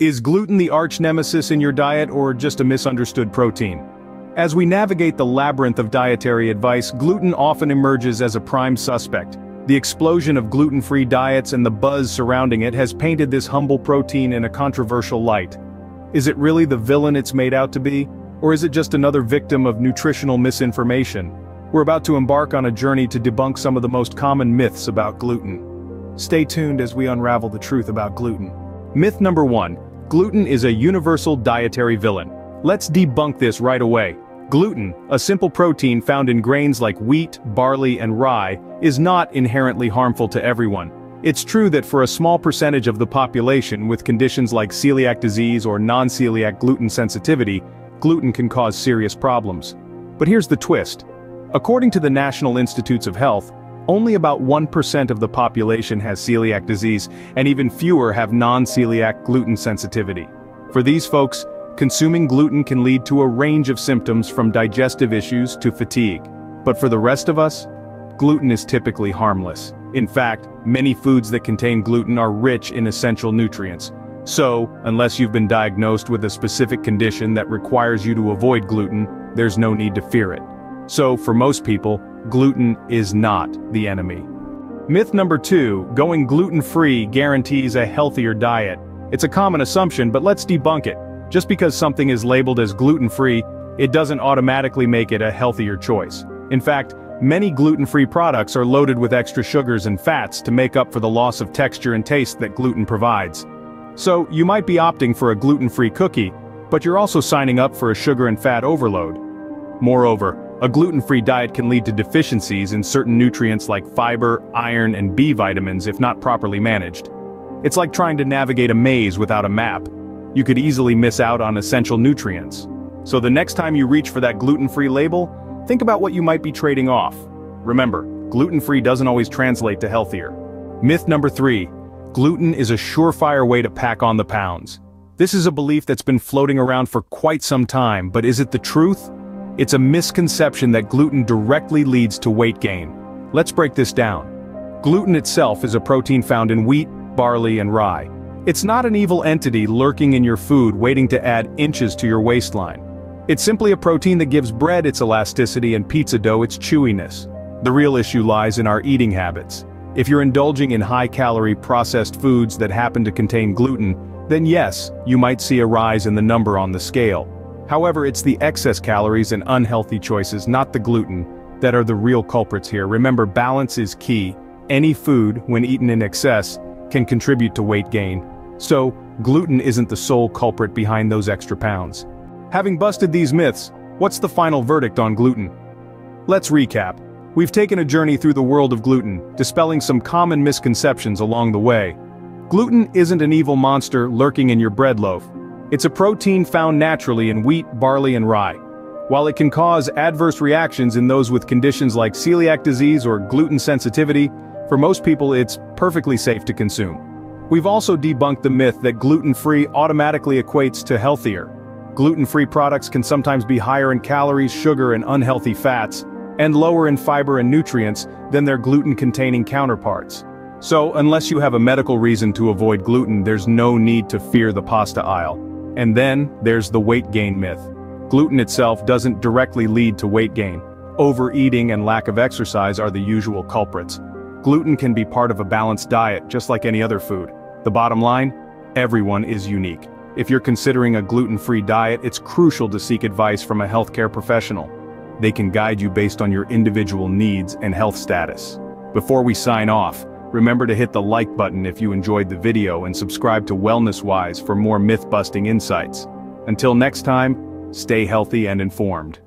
Is gluten the arch nemesis in your diet or just a misunderstood protein? As we navigate the labyrinth of dietary advice, gluten often emerges as a prime suspect. The explosion of gluten-free diets and the buzz surrounding it has painted this humble protein in a controversial light. Is it really the villain it's made out to be? Or is it just another victim of nutritional misinformation? We're about to embark on a journey to debunk some of the most common myths about gluten. Stay tuned as we unravel the truth about gluten. Myth number 1. Gluten is a universal dietary villain. Let's debunk this right away. Gluten, a simple protein found in grains like wheat, barley and rye, is not inherently harmful to everyone. It's true that for a small percentage of the population with conditions like celiac disease or non-celiac gluten sensitivity, gluten can cause serious problems. But here's the twist. According to the National Institutes of Health, only about 1% of the population has celiac disease, and even fewer have non-celiac gluten sensitivity. For these folks, consuming gluten can lead to a range of symptoms from digestive issues to fatigue. But for the rest of us, gluten is typically harmless. In fact, many foods that contain gluten are rich in essential nutrients. So, unless you've been diagnosed with a specific condition that requires you to avoid gluten, there's no need to fear it. So, for most people, gluten is not the enemy. Myth number two, going gluten-free guarantees a healthier diet. It's a common assumption but let's debunk it. Just because something is labeled as gluten-free, it doesn't automatically make it a healthier choice. In fact, many gluten-free products are loaded with extra sugars and fats to make up for the loss of texture and taste that gluten provides. So, you might be opting for a gluten-free cookie, but you're also signing up for a sugar and fat overload. Moreover, a gluten-free diet can lead to deficiencies in certain nutrients like fiber, iron and B vitamins if not properly managed. It's like trying to navigate a maze without a map. You could easily miss out on essential nutrients. So the next time you reach for that gluten-free label, think about what you might be trading off. Remember, gluten-free doesn't always translate to healthier. Myth number 3. Gluten is a surefire way to pack on the pounds. This is a belief that's been floating around for quite some time, but is it the truth? It's a misconception that gluten directly leads to weight gain. Let's break this down. Gluten itself is a protein found in wheat, barley and rye. It's not an evil entity lurking in your food waiting to add inches to your waistline. It's simply a protein that gives bread its elasticity and pizza dough its chewiness. The real issue lies in our eating habits. If you're indulging in high-calorie processed foods that happen to contain gluten, then yes, you might see a rise in the number on the scale. However it's the excess calories and unhealthy choices not the gluten, that are the real culprits here. Remember balance is key. Any food, when eaten in excess, can contribute to weight gain. So, gluten isn't the sole culprit behind those extra pounds. Having busted these myths, what's the final verdict on gluten? Let's recap. We've taken a journey through the world of gluten, dispelling some common misconceptions along the way. Gluten isn't an evil monster lurking in your bread loaf. It's a protein found naturally in wheat, barley and rye. While it can cause adverse reactions in those with conditions like celiac disease or gluten sensitivity, for most people it's perfectly safe to consume. We've also debunked the myth that gluten-free automatically equates to healthier. Gluten-free products can sometimes be higher in calories, sugar and unhealthy fats, and lower in fiber and nutrients than their gluten-containing counterparts. So, unless you have a medical reason to avoid gluten there's no need to fear the pasta aisle. And then, there's the weight gain myth. Gluten itself doesn't directly lead to weight gain. Overeating and lack of exercise are the usual culprits. Gluten can be part of a balanced diet just like any other food. The bottom line? Everyone is unique. If you're considering a gluten-free diet it's crucial to seek advice from a healthcare professional. They can guide you based on your individual needs and health status. Before we sign off, Remember to hit the like button if you enjoyed the video and subscribe to WellnessWIZE for more myth-busting insights. Until next time, stay healthy and informed.